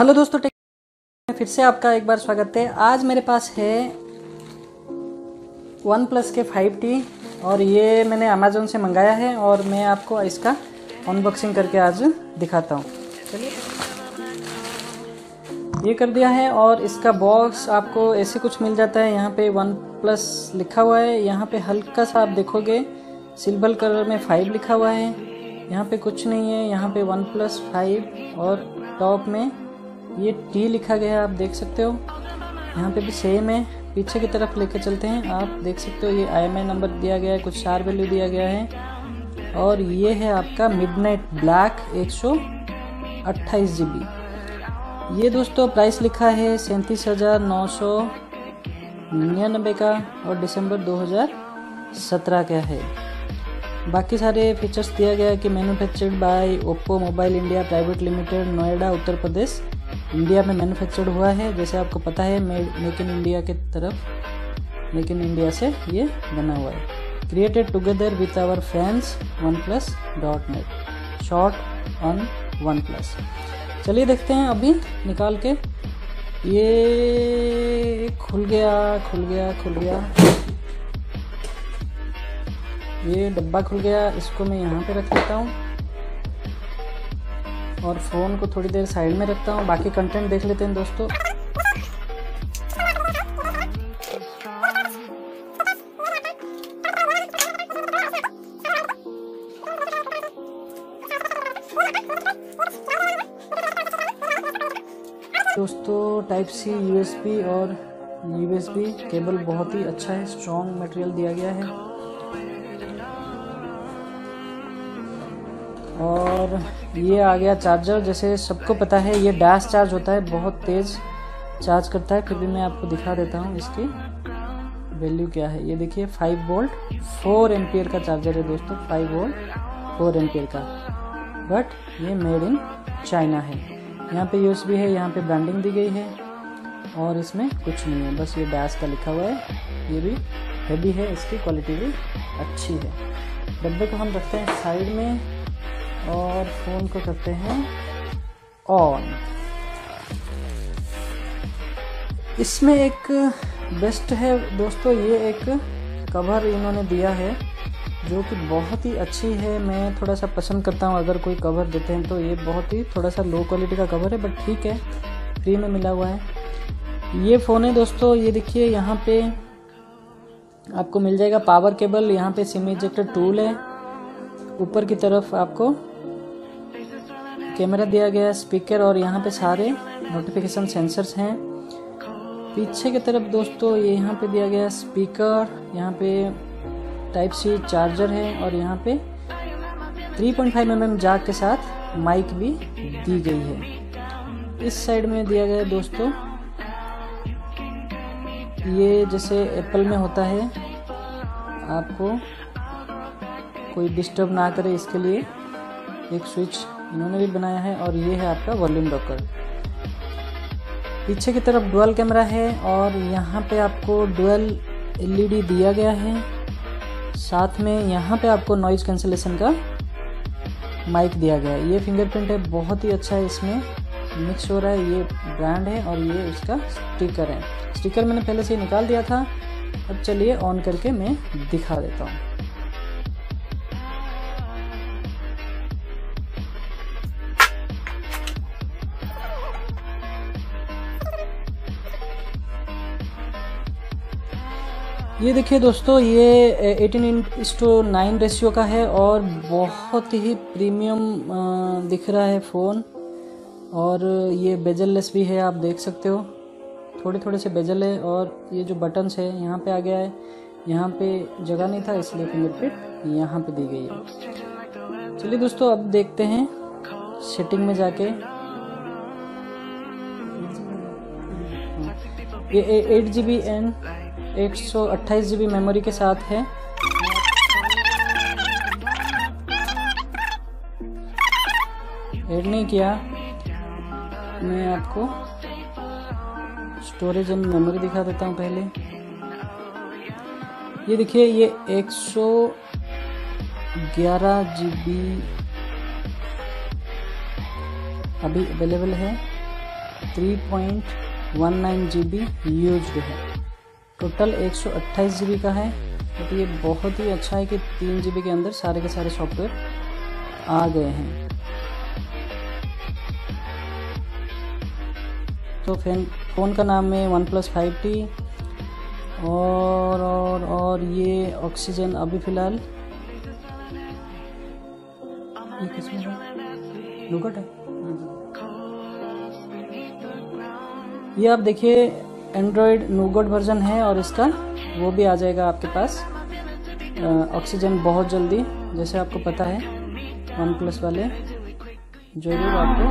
Hello दोस्तों, take फिर से आपका एक बार स्वागत है। आज मेरे पास है वन प्लस के फाइव टी और ये मैंने अमेज़ोन से मंगाया है और मैं आपको इसका अनबॉक्सिंग करके आज दिखाता हूँ। चलिए। ये कर दिया है और इसका बॉक्स आपको ऐसे कुछ मिल जाता है। यहाँ पे वन प्लस लिखा हुआ है। यहाँ पे हल्का सा आप देखोगे, सिल्वर कलर में फाइव लिखा हुआ है। यहाँ पे कुछ नहीं है। यहाँ पे वन प्लस फाइव और टॉप में ये टी लिखा गया है, आप देख सकते हो। यहाँ पे भी सेम है। पीछे की तरफ़ लेके चलते हैं। आप देख सकते हो, ये आई नंबर दिया गया है, कुछ चार वैल्यू दिया गया है। और ये है आपका मिडनाइट ब्लैक एक सौ अट्ठाईस जी बी ये दोस्तों प्राइस लिखा है सैंतीस हज़ार नौ सौ निन्यानबे का और दिसंबर 2017 का है। बाकी सारे फीचर्स दिया गया है कि manufactured by Oppo mobile India private limited Noida Uttar Pradesh India में मैन्युफैक्चर्ड हुआ है। जैसे आपको पता है मेक इन इंडिया के तरफ़ मेक इन इंडिया से ये बना हुआ है। Created together with our friends one plus dot net shot on one plus चलिए देखते हैं अभी निकाल के। ये खुल गया खुल गया खुल गया। ये डब्बा खुल गया, इसको मैं यहाँ पे रख देता हूँ। और फ़ोन को थोड़ी देर साइड में रखता हूँ। बाकी कंटेंट देख लेते हैं दोस्तों। दोस्तों टाइप सी यूएसबी और यूएसबी केबल बहुत ही अच्छा है। स्ट्रॉन्ग मटेरियल दिया गया है। और ये आ गया चार्जर जैसे सबको पता है, ये डैश चार्ज होता है, बहुत तेज़ चार्ज करता है, फिर भी मैं आपको दिखा देता हूँ इसकी वैल्यू क्या है। ये देखिए फाइव वोल्ट फोर एम्पियर का चार्जर है दोस्तों फाइव वोल्ट फोर एम्पियर का। बट ये मेड इन चाइना है। यहाँ पे यूएस भी है, यहाँ पे ब्रांडिंग दी गई है, और इसमें कुछ नहीं है। बस ये डैश का लिखा हुआ है, ये भी हैवी है, इसकी क्वालिटी भी अच्छी है। डब्बे को हम रखते हैं साइड में। और फ़ोन को करते हैं ऑन। इसमें एक बेस्ट है दोस्तों, ये एक कवर इन्होंने दिया है, जो कि बहुत ही अच्छी है। मैं थोड़ा सा पसंद करता हूँ, अगर कोई कवर देते हैं तो। ये बहुत ही थोड़ा सा लो क्वालिटी का कवर है बट ठीक है फ्री में मिला हुआ है। ये फ़ोन है दोस्तों, ये देखिए, यहाँ पे आपको मिल जाएगा पावर केबल यहाँ पे सिम इजेक्टर टूल है। ऊपर की तरफ़ आपको कैमरा दिया गया स्पीकर और यहाँ पे सारे नोटिफिकेशन सेंसर्स हैं। पीछे की तरफ़ दोस्तों ये यहाँ पे दिया गया स्पीकर यहाँ पे टाइप सी चार्जर है और यहाँ पे 3.5 पॉइंट mm जाग के साथ माइक भी दी गई है। इस साइड में दिया गया दोस्तों, ये जैसे एप्पल में होता है, आपको कोई डिस्टर्ब ना करे इसके लिए। एक स्विच इन्होंने भी बनाया है और ये है आपका वॉल्यूम लॉकर पीछे की तरफ़ डुअल कैमरा है और यहाँ पे आपको डुअल एलईडी दिया गया है। साथ में यहाँ पे आपको नॉइज़ कैंसिलेशन का माइक दिया गया है। ये फिंगरप्रिंट है, बहुत ही अच्छा है इसमें। मिक्स हो रहा है, ये ब्रांड है और ये उसका स्टिकर है। स्टिकर मैंने पहले से ही निकाल दिया था। अब चलिए ऑन करके मैं दिखा देता हूँ। ये देखिए दोस्तों, ये 18 टू नाइन रेशियो का है और बहुत ही प्रीमियम दिख रहा है फ़ोन और ये बेजल लेस भी है, आप देख सकते हो। थोड़े थोड़े से बेजल है और ये जो बटन्स है, यहाँ पे आ गया है। यहाँ पे जगह नहीं था, इसलिए फिंगरप्रिंट यहाँ पे दी गई है। चलिए दोस्तों, अब देखते हैं सेटिंग में जाके। ये एट जी बी एन एक सौ अट्ठाईस जी बी मेमोरी के साथ है। ऐड नहीं किया। मैं आपको स्टोरेज एंड मेमोरी दिखा देता हूँ पहले। ये देखिए, ये एक सौ ग्यारह जी बी अभी अवेलेबल है। Three point one nine G B use है। टोटल एक सौ का है। तो ये बहुत ही अच्छा है कि तीन जीबी के अंदर सारे के सारे सॉफ्टवेयर आ गए हैं। तो फ़ैन फ़ोन का नाम है वन प्लस फाइव टी और और और ये ऑक्सीजन अभी फ़िलहाल है? ये आप देखिए एंड्रॉयड नोगोड वर्जन है और इसका वो भी आ जाएगा आपके पास। ऑक्सीजन बहुत जल्दी, जैसे आपको पता है वन प्लस वाले। जो ज़रूर आपको।